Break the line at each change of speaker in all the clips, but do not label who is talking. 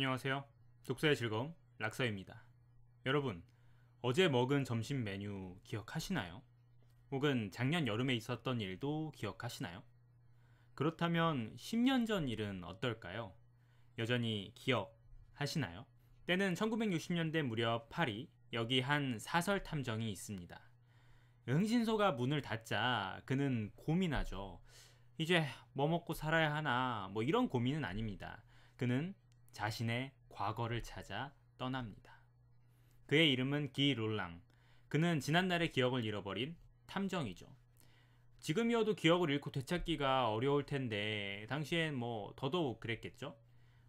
안녕하세요. 독서의 즐거움 락서입니다. 여러분, 어제 먹은 점심 메뉴 기억하시나요? 혹은 작년 여름에 있었던 일도 기억하시나요? 그렇다면 10년 전 일은 어떨까요? 여전히 기억하시나요? 때는 1960년대 무렵 파리, 여기 한 사설 탐정이 있습니다. 흥신소가 문을 닫자 그는 고민하죠. 이제 뭐 먹고 살아야 하나, 뭐 이런 고민은 아닙니다. 그는 자신의 과거를 찾아 떠납니다. 그의 이름은 기 롤랑. 그는 지난날의 기억을 잃어버린 탐정이죠. 지금이어도 기억을 잃고 되찾기가 어려울 텐데 당시엔 뭐 더더욱 그랬겠죠.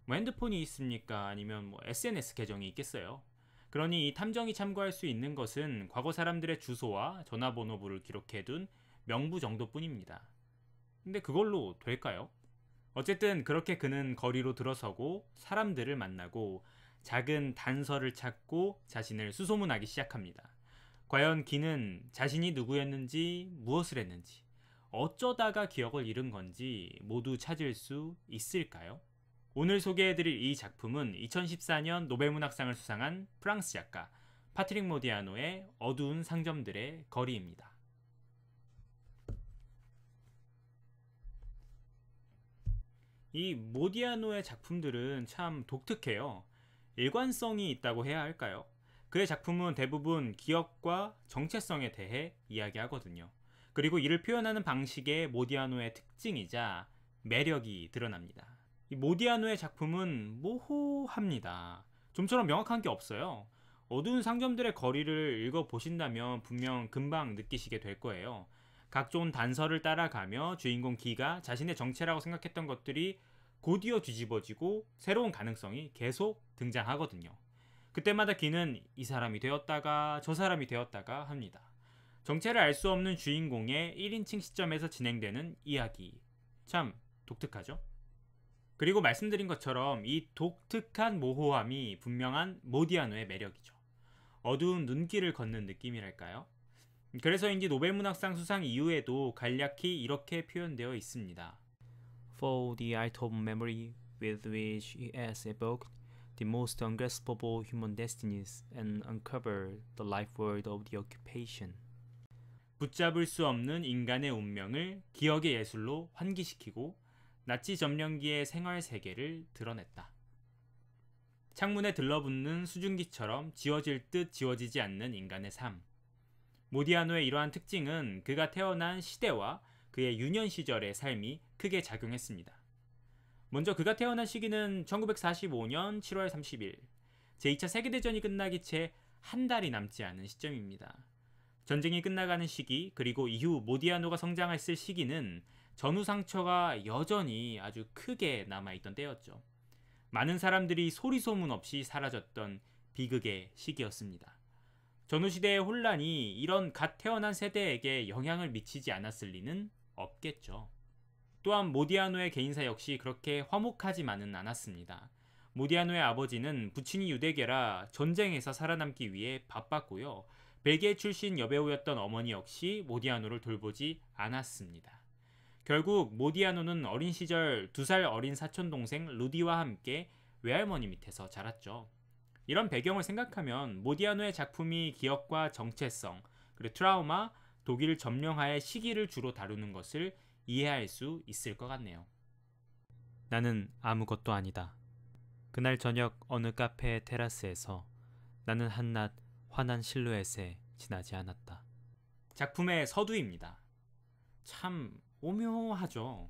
뭐 핸드폰이 있습니까? 아니면 뭐 SNS 계정이 있겠어요. 그러니 이 탐정이 참고할 수 있는 것은 과거 사람들의 주소와 전화번호부를 기록해둔 명부 정도뿐입니다. 근데 그걸로 될까요? 어쨌든 그렇게 그는 거리로 들어서고 사람들을 만나고 작은 단서를 찾고 자신을 수소문하기 시작합니다. 과연 기는 자신이 누구였는지 무엇을 했는지 어쩌다가 기억을 잃은 건지 모두 찾을 수 있을까요? 오늘 소개해드릴 이 작품은 2014년 노벨문학상을 수상한 프랑스 작가 파트릭 모디아노의 어두운 상점들의 거리입니다. 이 모디아노의 작품들은 참 독특해요. 일관성이 있다고 해야 할까요? 그의 작품은 대부분 기억과 정체성에 대해 이야기하거든요. 그리고 이를 표현하는 방식의 모디아노의 특징이자 매력이 드러납니다. 이 모디아노의 작품은 모호합니다. 좀처럼 명확한 게 없어요. 어두운 상점들의 거리를 읽어보신다면 분명 금방 느끼시게 될 거예요. 각종 단서를 따라가며 주인공 기가 자신의 정체라고 생각했던 것들이 곧이어 뒤집어지고 새로운 가능성이 계속 등장하거든요. 그때마다 기는 이 사람이 되었다가 저 사람이 되었다가 합니다. 정체를 알 수 없는 주인공의 1인칭 시점에서 진행되는 이야기. 참 독특하죠? 그리고 말씀드린 것처럼 이 독특한 모호함이 분명한 모디아노의 매력이죠. 어두운 눈길을 걷는 느낌이랄까요? 그래서인지 노벨문학상 수상 이후에도 간략히 이렇게 표현되어 있습니다.
For the of memory with which he has evoked the most ungraspable human destinies and uncovered the life world of the occupation.
붙잡을 수 없는 인간의 운명을 기억의 예술로 환기시키고 나치 점령기의 생활 세계를 드러냈다. 창문에 들러붙는 수증기처럼 지워질 듯 지워지지 않는 인간의 삶. 모디아노의 이러한 특징은 그가 태어난 시대와 그의 유년 시절의 삶이 크게 작용했습니다. 먼저 그가 태어난 시기는 1945년 7월 30일, 제2차 세계대전이 끝나기 채 한 달이 남지 않은 시점입니다. 전쟁이 끝나가는 시기, 그리고 이후 모디아노가 성장했을 시기는 전후 상처가 여전히 아주 크게 남아있던 때였죠. 많은 사람들이 소리소문 없이 사라졌던 비극의 시기였습니다. 전후시대의 혼란이 이런 갓 태어난 세대에게 영향을 미치지 않았을 리는 없겠죠. 또한 모디아노의 개인사 역시 그렇게 화목하지만은 않았습니다. 모디아노의 아버지는 부친이 유대계라 전쟁에서 살아남기 위해 바빴고요. 벨기에 출신 여배우였던 어머니 역시 모디아노를 돌보지 않았습니다. 결국 모디아노는 어린 시절 두 살 어린 사촌 동생 루디와 함께 외할머니 밑에서 자랐죠. 이런 배경을 생각하면 모디아노의 작품이 기억과 정체성, 그리고 트라우마, 독일 점령하의 시기를 주로 다루는 것을 이해할 수 있을 것 같네요.
나는 아무것도 아니다. 그날 저녁 어느 카페의 테라스에서 나는 한낱 환한 실루엣에 지나지 않았다.
작품의 서두입니다. 참 오묘하죠.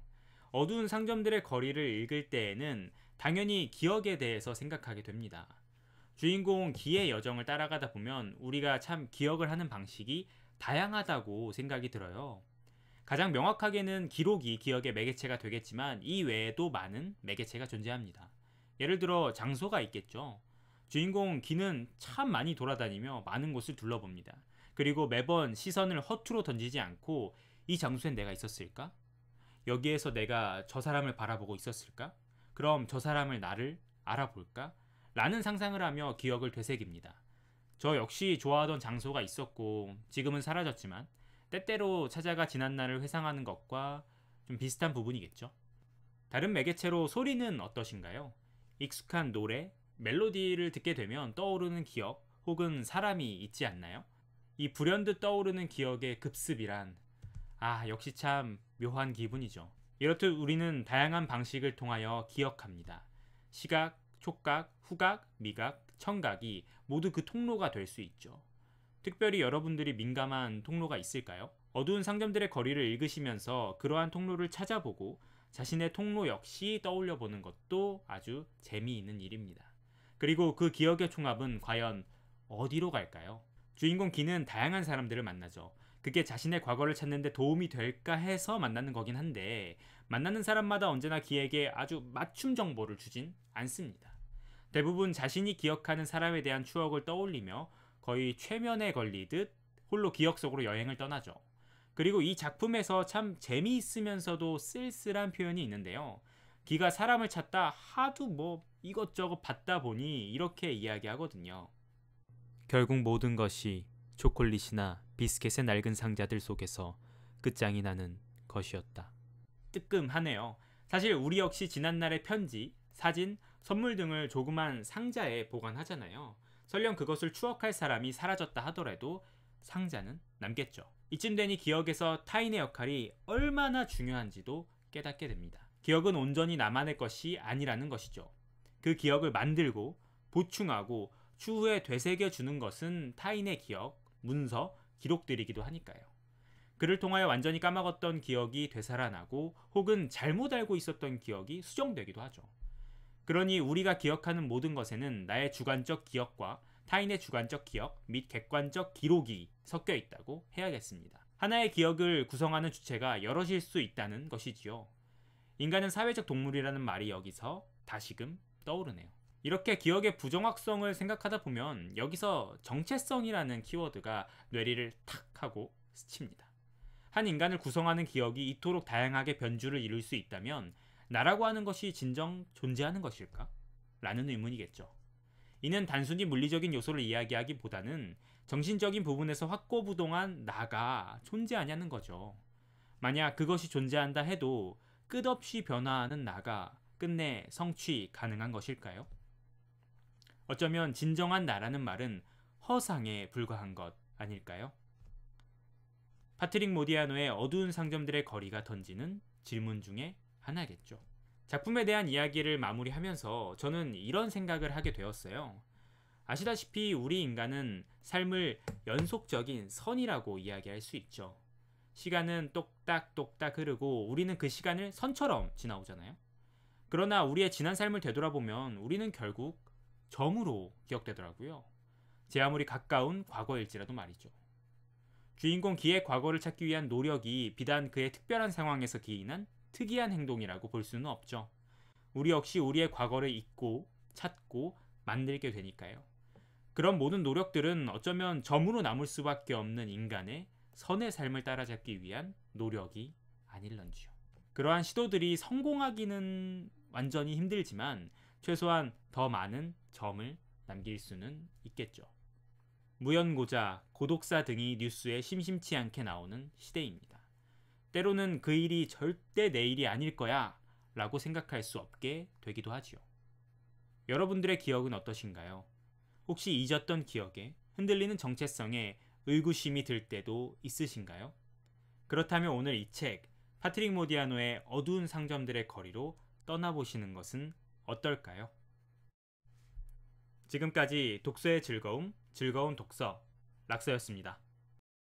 어두운 상점들의 거리를 읽을 때에는 당연히 기억에 대해서 생각하게 됩니다. 주인공 기의 여정을 따라가다 보면 우리가 참 기억을 하는 방식이 다양하다고 생각이 들어요. 가장 명확하게는 기록이 기억의 매개체가 되겠지만 이 외에도 많은 매개체가 존재합니다. 예를 들어 장소가 있겠죠. 주인공 기는 참 많이 돌아다니며 많은 곳을 둘러봅니다. 그리고 매번 시선을 허투루 던지지 않고 이 장소엔 내가 있었을까? 여기에서 내가 저 사람을 바라보고 있었을까? 그럼 저 사람을 나를 알아볼까? 라는 상상을 하며 기억을 되새깁니다. 저 역시 좋아하던 장소가 있었고 지금은 사라졌지만 때때로 찾아가 지난날을 회상하는 것과 좀 비슷한 부분이겠죠. 다른 매개체로 소리는 어떠신가요? 익숙한 노래, 멜로디를 듣게 되면 떠오르는 기억 혹은 사람이 있지 않나요? 이 불현듯 떠오르는 기억의 급습이란 아, 역시 참 묘한 기분이죠. 이렇듯 우리는 다양한 방식을 통하여 기억합니다. 시각, 촉각, 후각, 미각, 청각이 모두 그 통로가 될 수 있죠. 특별히 여러분들이 민감한 통로가 있을까요? 어두운 상점들의 거리를 읽으시면서 그러한 통로를 찾아보고 자신의 통로 역시 떠올려 보는 것도 아주 재미있는 일입니다. 그리고 그 기억의 총합은 과연 어디로 갈까요? 주인공 기는 다양한 사람들을 만나죠. 그게 자신의 과거를 찾는데 도움이 될까 해서 만나는 거긴 한데 만나는 사람마다 언제나 기에게 아주 맞춤 정보를 주진 않습니다. 대부분 자신이 기억하는 사람에 대한 추억을 떠올리며 거의 최면에 걸리듯 홀로 기억 속으로 여행을 떠나죠. 그리고 이 작품에서 참 재미있으면서도 쓸쓸한 표현이 있는데요. 기가 사람을 찾다 하도 뭐 이것저것 봤다 보니 이렇게 이야기하거든요.
결국 모든 것이 초콜릿이나 비스켓의 낡은 상자들 속에서 끝장이 나는 것이었다.
뜨끔하네요. 사실 우리 역시 지난날의 편지, 사진, 선물 등을 조그만 상자에 보관하잖아요. 설령 그것을 추억할 사람이 사라졌다 하더라도 상자는 남겠죠. 이쯤 되니 기억에서 타인의 역할이 얼마나 중요한지도 깨닫게 됩니다. 기억은 온전히 나만의 것이 아니라는 것이죠. 그 기억을 만들고 보충하고 추후에 되새겨 주는 것은 타인의 기억, 문서, 기록들이기도 하니까요. 그를 통하여 완전히 까먹었던 기억이 되살아나고 혹은 잘못 알고 있었던 기억이 수정되기도 하죠. 그러니 우리가 기억하는 모든 것에는 나의 주관적 기억과 타인의 주관적 기억 및 객관적 기록이 섞여 있다고 해야겠습니다. 하나의 기억을 구성하는 주체가 여럿일 수 있다는 것이지요. 인간은 사회적 동물이라는 말이 여기서 다시금 떠오르네요. 이렇게 기억의 부정확성을 생각하다 보면 여기서 정체성이라는 키워드가 뇌리를 탁 하고 스칩니다. 한 인간을 구성하는 기억이 이토록 다양하게 변주를 이룰 수 있다면 나라고 하는 것이 진정 존재하는 것일까? 라는 의문이겠죠. 이는 단순히 물리적인 요소를 이야기하기보다는 정신적인 부분에서 확고부동한 나가 존재하냐는 거죠. 만약 그것이 존재한다 해도 끝없이 변화하는 나가 끝내 성취 가능한 것일까요? 어쩌면 진정한 나라는 말은 허상에 불과한 것 아닐까요? 파트릭 모디아노의 어두운 상점들의 거리가 던지는 질문 중에 하나겠죠. 작품에 대한 이야기를 마무리하면서 저는 이런 생각을 하게 되었어요. 아시다시피 우리 인간은 삶을 연속적인 선이라고 이야기할 수 있죠. 시간은 똑딱똑딱 흐르고 우리는 그 시간을 선처럼 지나오잖아요. 그러나 우리의 지난 삶을 되돌아보면 우리는 결국 점으로 기억되더라고요. 제 아무리 가까운 과거일지라도 말이죠. 주인공 기의 과거를 찾기 위한 노력이 비단 그의 특별한 상황에서 기인한 특이한 행동이라고 볼 수는 없죠. 우리 역시 우리의 과거를 잊고 찾고 만들게 되니까요. 그런 모든 노력들은 어쩌면 점으로 남을 수밖에 없는 인간의 선의 삶을 따라잡기 위한 노력이 아닐런지요. 그러한 시도들이 성공하기는 완전히 힘들지만 최소한 더 많은 점을 남길 수는 있겠죠. 무연고자, 고독사 등이 뉴스에 심심치 않게 나오는 시대입니다. 때로는 그 일이 절대 내 일이 아닐 거야 라고 생각할 수 없게 되기도 하지요. 여러분들의 기억은 어떠신가요? 혹시 잊었던 기억에 흔들리는 정체성에 의구심이 들 때도 있으신가요? 그렇다면 오늘 이 책, 파트릭 모디아노의 어두운 상점들의 거리로 떠나보시는 것은 어떨까요? 지금까지 독서의 즐거움, 즐거운 독서, 락서였습니다.